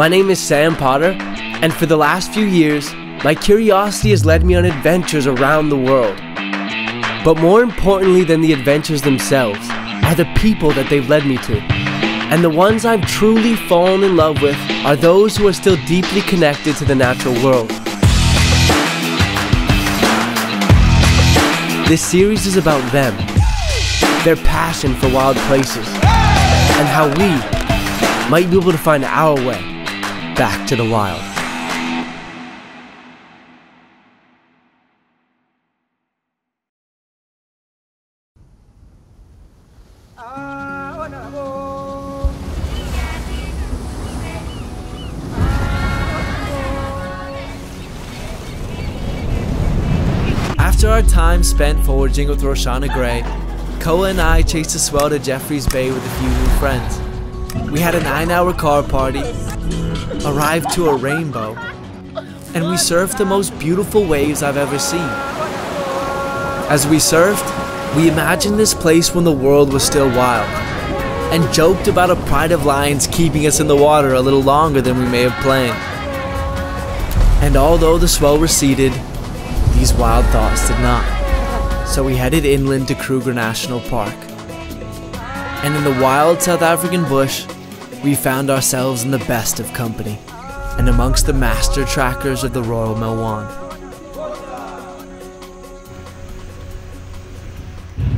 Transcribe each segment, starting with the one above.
My name is Sam Potter, and for the last few years, my curiosity has led me on adventures around the world. But more importantly than the adventures themselves are the people that they've led me to. And the ones I've truly fallen in love with are those who are still deeply connected to the natural world. This series is about them, their passion for wild places, and how we might be able to find our way back to the wild. After our time spent foraging with Roshana Gray, Koa and I chased a swell to Jeffreys Bay with a few new friends. We had a nine hour car party, arrived to a rainbow, and we surfed the most beautiful waves I've ever seen. As we surfed, we imagined this place when the world was still wild, and joked about a pride of lions keeping us in the water a little longer than we may have planned. And although the swell receded, these wild thoughts did not. So we headed inland to Kruger National Park. And in the wild South African bush, we found ourselves in the best of company and amongst the master trackers of the Royal Malewane.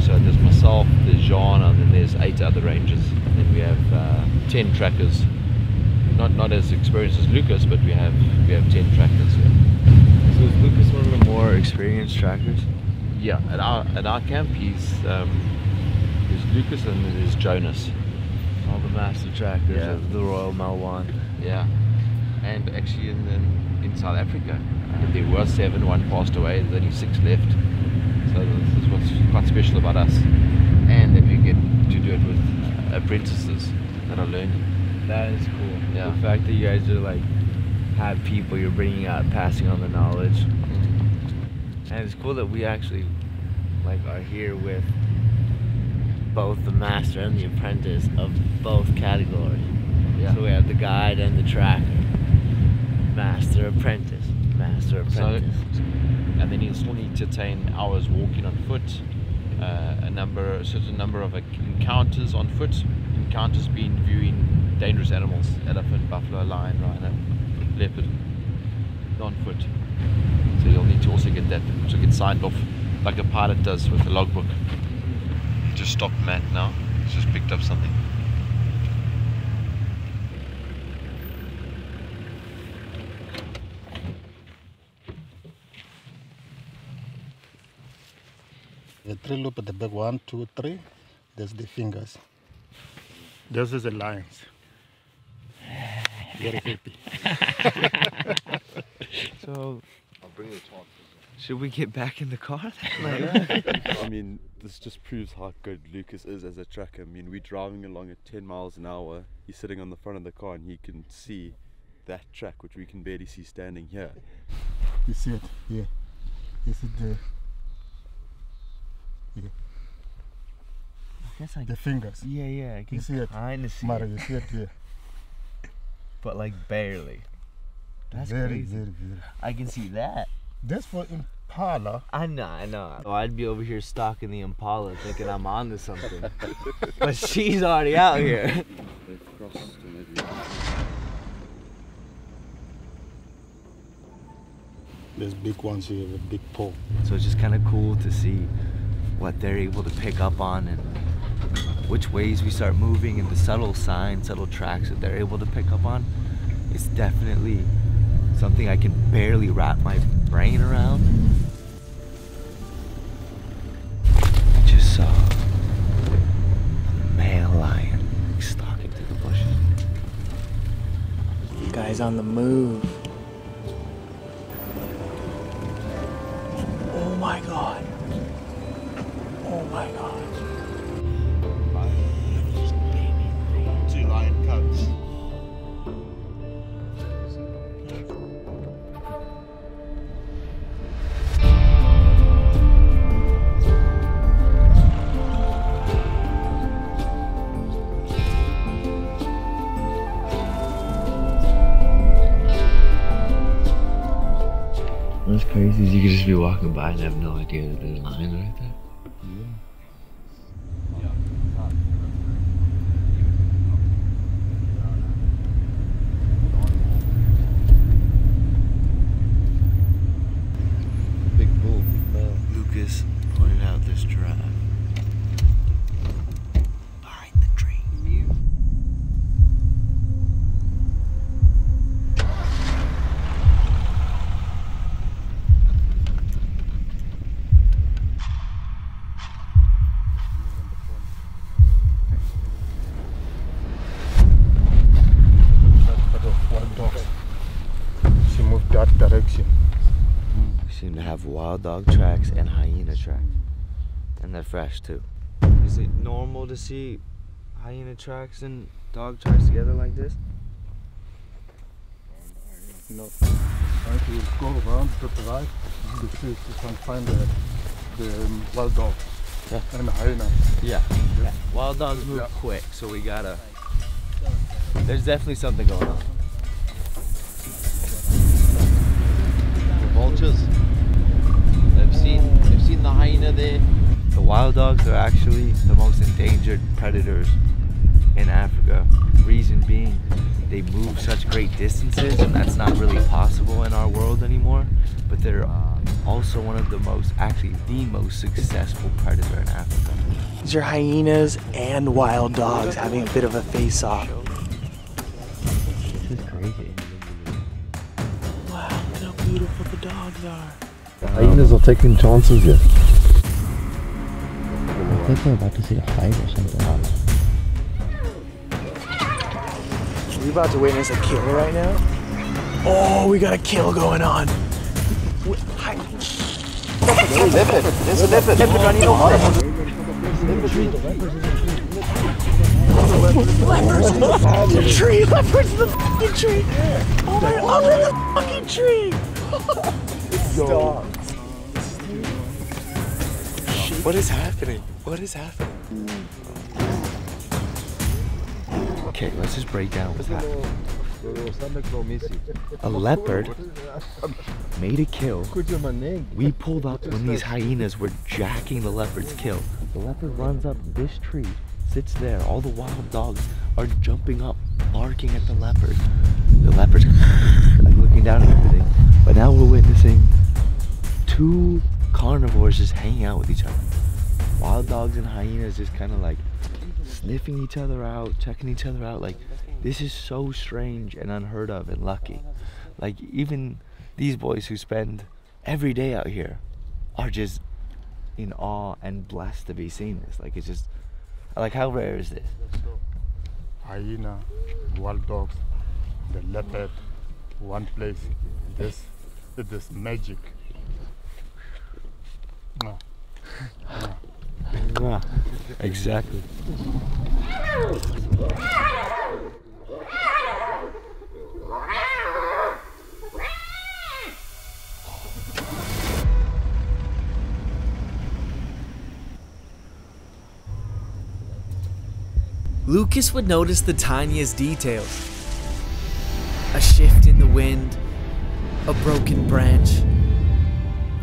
So there's myself, there's Jean, and then there's eight other rangers. And then we have uh, ten trackers. Not not as experienced as Lucas, but we have we have ten trackers here. So is Lucas one of the more experienced trackers? Yeah, at our at our camp he's um, there's Lucas and then there's Jonas. All the master trackers Yeah. of the Royal Malewane. Yeah, and actually in in, in South Africa there were seven. One passed away. There's only six left. So this is what's quite special about us, and that we get to do it with apprentices that are learning. That is cool. Yeah. The fact that you guys are like have people you're bringing out, passing on the knowledge, mm. and it's cool that we actually like are here with both the master and the apprentice of both categories. Yeah. So we have the guide and the tracker. Master apprentice. Master So, apprentice. and then you'll still need to attain hours walking on foot, uh, a number, a certain number of encounters on foot. Encounters being viewing dangerous animals: elephant, buffalo, lion, rhino, leopard, on foot. So you'll need to also get that, to get signed off, like a pilot does with a logbook. Just stopped Matt now. He's just picked up something. The three loop at the back, one, two, three. There's the fingers. This is the lines. Very happy. So I'll bring the top. Should we get back in the car? I mean, this just proves how good Lucas is as a tracker. I mean, we're driving along at 10 miles an hour. He's sitting on the front of the car and he can see that track, which we can barely see standing here. You see it here. You see the I guess I can see the fingers. Yeah, yeah, I You see it, kind of see Mara, it, you see it here. but like barely. That's very, crazy. very, very. I can see that. This for Impala. I know, I know. Oh, I'd be over here stalking the Impala, thinking I'm onto something, but she's already out here. They've crossed maybe. There's big ones here with big pole. So it's just kind of cool to see what they're able to pick up on and which ways we start moving and the subtle signs, subtle tracks that they're able to pick up on. It's definitely something I can barely wrap my brain around. I just saw a male lion stalking through the bushes. Guy's on the move. Walking by and have no idea that there's lions right there. Big bull. Lucas pointed out this giraffe. Behind the tree. That set of wild dogs. She moved that direction. We seem to have wild dog tracks and hyena tracks. And they're fresh too. Is it normal to see hyena tracks and dog tracks together like this? No. Right, we go around to the right. You see, you can find the, the um, wild dog Yeah. and hyena. Yeah. Wild dogs move Yeah. quick, so we gotta. There's definitely something going on. Vultures. They've seen they've seen the hyena there. The wild dogs are actually the most endangered predators in Africa. Reason being, they move such great distances, and that's not really possible in our world anymore. But they're uh, also one of the most, actually, the most successful predator in Africa. These are hyenas and wild dogs having a bit of a face the dogs are. The hyenas are taking chances here. I think we're about to see a fight or something. we about to witness a kill right now? Oh, we got a kill going on. Wh- hi- Leopards in the fucking tree! Leopards in the fucking tree! Oh my, I'm in the fucking tree! What is happening? What is happening? Okay, let's just break down what's happening. A leopard made a kill. We pulled up when these hyenas were jacking the leopard's kill. The leopard runs up this tree, sits there. All the wild dogs are jumping up, barking at the leopard. The leopard's like looking down at everything. But now we're witnessing two carnivores just hanging out with each other. Wild dogs and hyenas just kind of like sniffing each other out, checking each other out. Like, this is so strange and unheard of and lucky. Like, even these boys who spend every day out here are just in awe and blessed to be seeing this. Like, it's just, like, how rare is this? Hyena, wild dogs, the leopard, one place. This, it is magic. No. Yeah, exactly. Lucas would notice the tiniest details a shift in the wind, a broken branch,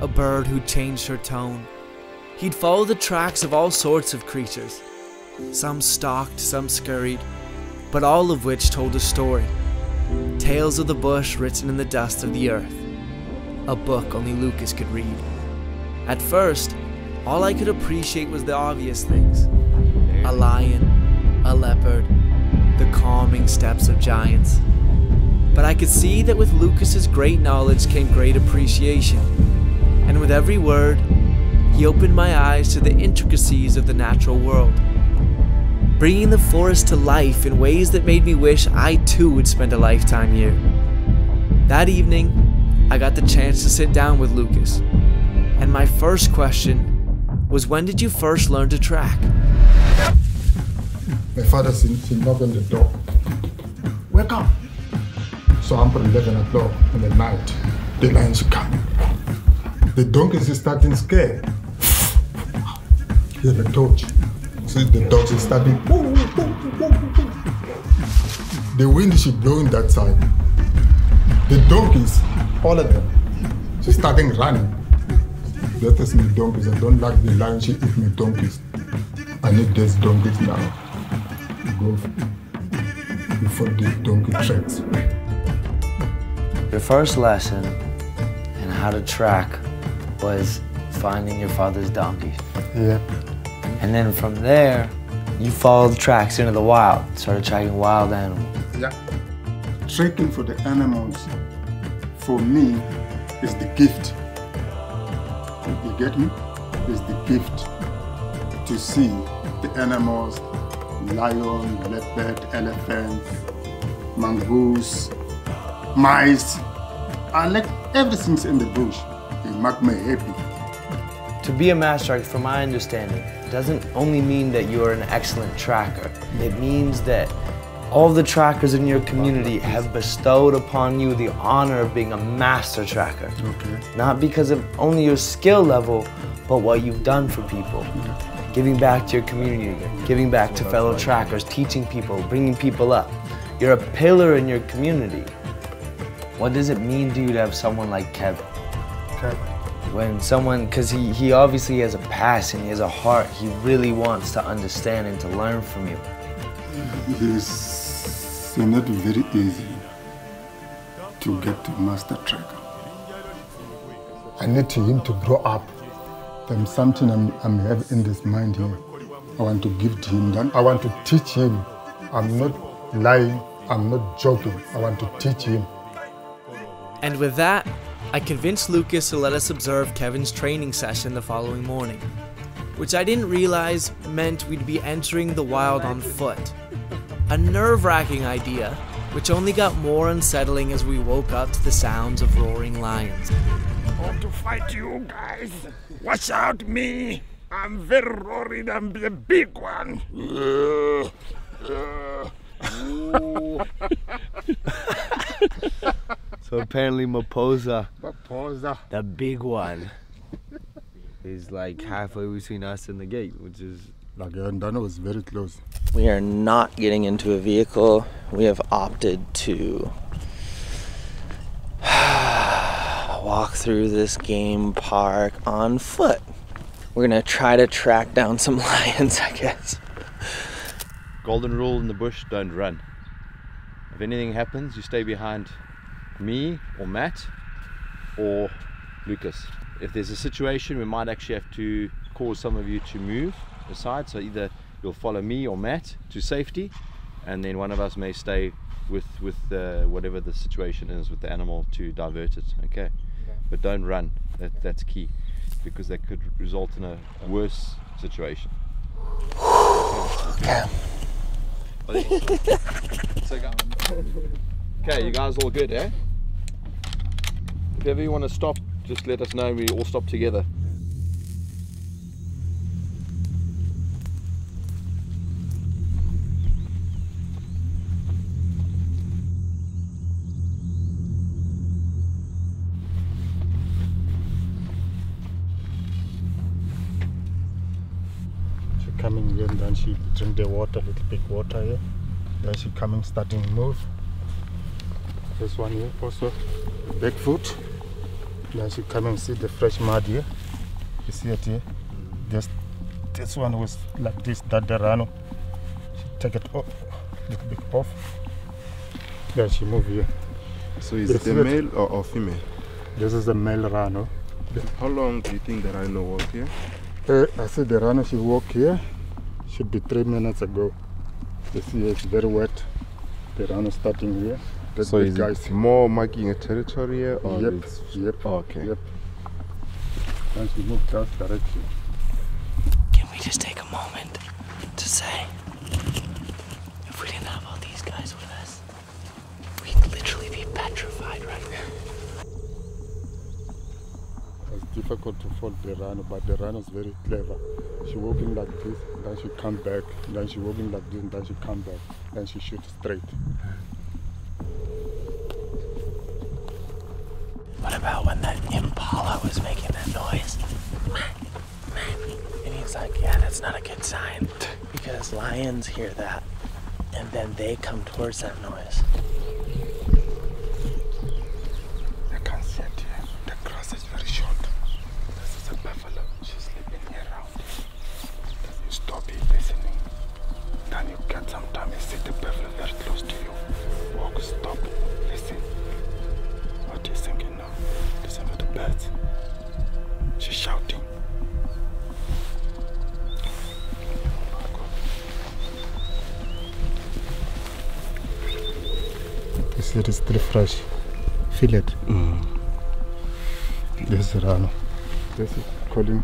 a bird who changed her tone. He'd follow the tracks of all sorts of creatures. Some stalked, some scurried, but all of which told a story. Tales of the bush written in the dust of the earth. A book only Lucas could read. At first, all I could appreciate was the obvious things a lion, a leopard, the calming steps of giants. But I could see that with Lucas's great knowledge came great appreciation, and with every word, he opened my eyes to the intricacies of the natural world, bringing the forest to life in ways that made me wish I too would spend a lifetime here. That evening, I got the chance to sit down with Lucas, and my first question was when did you first learn to track? My father she, she knocked on the door. Wake up! So I'm for 11 o'clock in the night. The lions come. The donkeys is starting scared. Hear the torch. See the dogs is starting. The wind is blowing that side. The donkeys, all of them, she's starting running. That is my donkeys. I don't like the lion. She eat my donkeys. I need these donkeys now. Go before the donkey tracks. Your first lesson in how to track was finding your father's donkey. Yeah. And then from there, you followed the tracks into the wild, started tracking wild animals. Yeah. Tracking for the animals, for me, is the gift. You get me? Is the gift to see the animals, lion, leopard, elephant, mongoose, mice. I like everything's in the bush. It make me happy. To be a master tracker, from my understanding, doesn't only mean that you are an excellent tracker. It means that all the trackers in your community have bestowed upon you the honor of being a master tracker. Okay. Not because of only your skill level, but what you've done for people. Giving back to your community, giving back to fellow trackers, teaching people, bringing people up. You're a pillar in your community. What does it mean to you to have someone like Kevin? Okay. When someone because he, he obviously has a passion he has a heart he really wants to understand and to learn from you It's not very easy to get to master tracker. I need to him to grow up. There's something I'm, I'm having in this mind here. I want to give to him. Then I want to teach him. I'm not lying. I'm not joking. I want to teach him. and with that i convinced lucas to let us observe kevin's training session the following morning which i didn't realize meant we'd be entering the wild on foot a nerve-wracking idea which only got more unsettling as we woke up to the sounds of roaring lions want to fight you guys. Watch out, me. I'm very roaring. I'm the big one. So apparently Maposa, Pausa. the big one, is like halfway between us and the gate, which is Like, and that was very close. We are not getting into a vehicle. We have opted to walk through this game park on foot. We're gonna try to track down some lions, I guess. Golden rule in the bush: don't run. If anything happens, you stay behind me or Matt or Lucas. If there's a situation, we might actually have to cause some of you to move aside. So either you'll follow me or Matt to safety, and then one of us may stay with with uh, whatever the situation is with the animal to divert it. Okay, but don't run. That, that's key because that could result in a worse situation. Okay. Okay, you guys all good, eh? If ever you want to stop, just let us know. We all stop together. She coming here then she drink the water, little big water here. Then she coming, starting move. This one here also, big foot. Then she coming, see the fresh mud here. You see it here? This, this one was like this, that the rhino. She take it off, little bit off. Then she move here. So is Yes, it a male or, or female? This is a male rhino. How long do you think the rhino walk here? Uh, I see the rhino, she walk here. Should be three minutes ago. You see it's very wet. The rhino starting here. That So big is guys. it more marking a territory here or Yep, it's yep, Oh, okay. yep. And she move that direction. Can we just take a moment to say, if we didn't have all these guys with us, we'd literally be petrified right now. It's difficult to follow the rhino, but the rhino is very clever. She walking like this, then she come back, then she walking like this, then she come back, then she shoot straight. What about when that Impala was making that noise? And he's like, yeah, that's not a good sign. Because lions hear that, and then they come towards that noise. Yes, it is still fresh. Feel it. Mm. This is Rano. This is calling.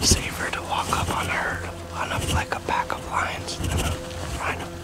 Safer to walk up on a herd, on a like a pack of lions than a rhino.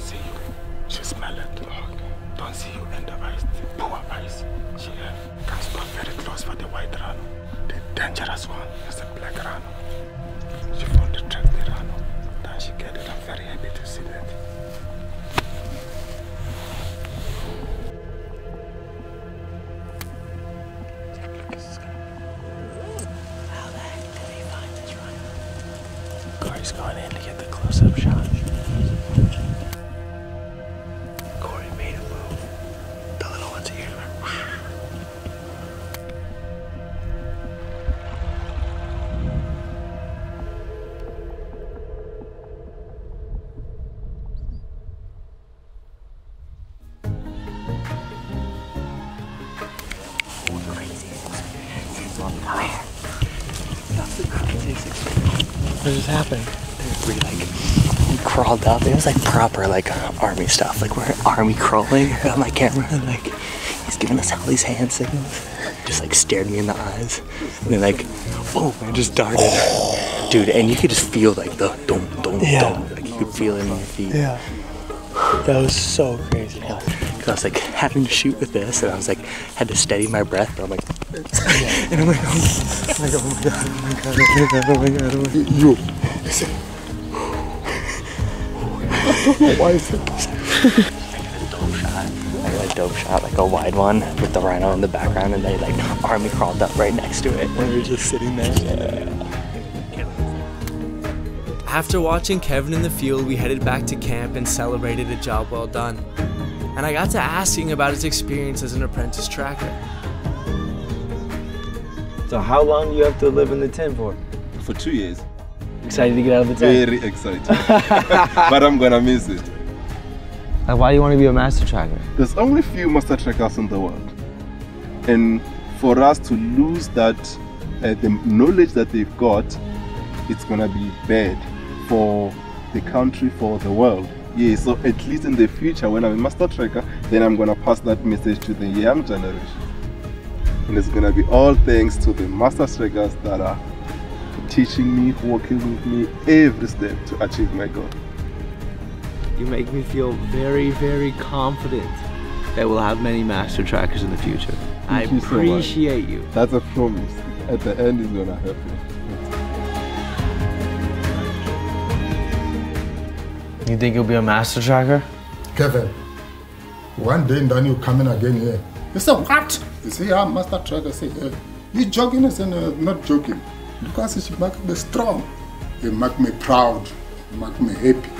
See you. She smell it. Don't see you in the eyes. The poor eyes. She uh, can stop very close for the white rat. The dangerous one is the black rat. She found the track the rat. Then she get it. I'm very happy to see that. Happened? We like we crawled up. It was like proper like army stuff. Like we're army crawling. I got my camera and like he's giving us all these hand signals. Just like stared me in the eyes. And then like, oh, I just darted. Dude, and you could just feel like the dum dum Yeah. dum. Like you could feel it in your feet. Yeah. That was so crazy. Yeah. Cause I was like having to shoot with this, and I was like had to steady my breath. But I'm like, and I'm like, oh, I'm like, oh my god, oh my god, oh my god, oh my god, oh my god. You. Why is it? I got a dope shot. I got a dope shot, like a wide one with the rhino in the background, and they like army crawled up right next to it, and we were just sitting there. After watching Kevin in the field, we headed back to camp and celebrated a job well done. And I got to asking about his experience as an apprentice tracker. So how long do you have to live in the tent for? For two years. Excited to get out of the tent? Very excited. but I'm gonna miss it. Like, why do you want to be a master tracker? There's only few master trackers in the world. And for us to lose that, uh, the knowledge that they've got, it's gonna be bad for the country, for the world. Yeah, so at least in the future, when I'm a master tracker, then I'm gonna pass that message to the young generation. And it's gonna be all thanks to the master trackers that are teaching me, working with me every step to achieve my goal. You make me feel very, very confident that we'll have many master trackers in the future. I Thank you so appreciate you. That's a promise. At the end, it's gonna happen. You think you'll be a master tracker? Kevin, one day then you come in again here. You say, what? You say, I'm master tracker. I say, eh, you joking? I say, no, not joking. Because it make me strong. It makes me proud. It make me happy.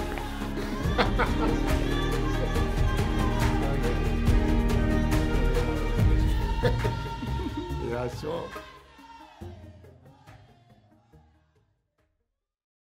yeah, sure.